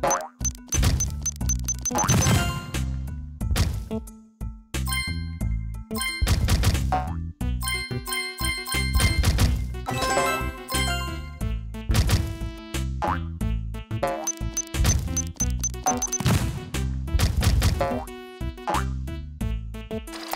Bye. you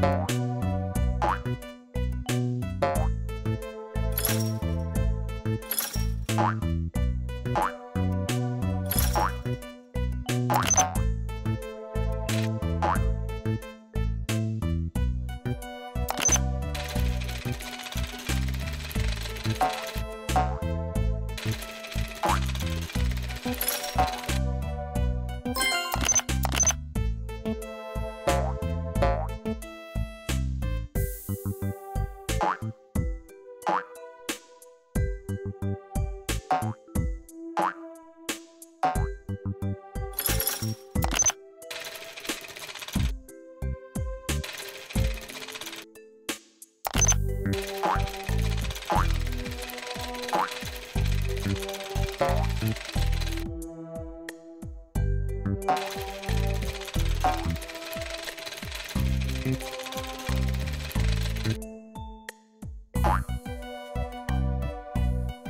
Bye.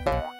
Bye.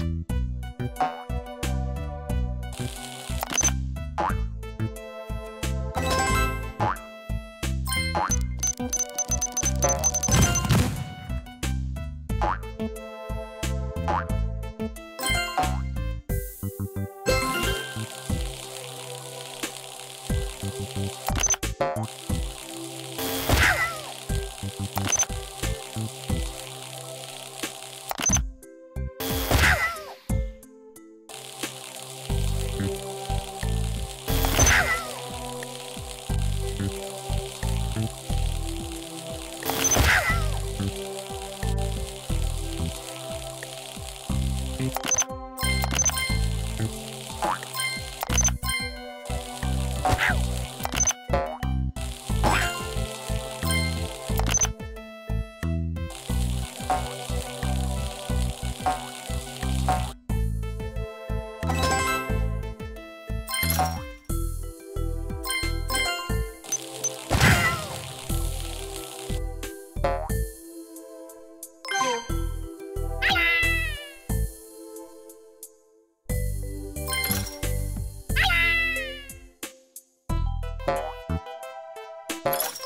Thank you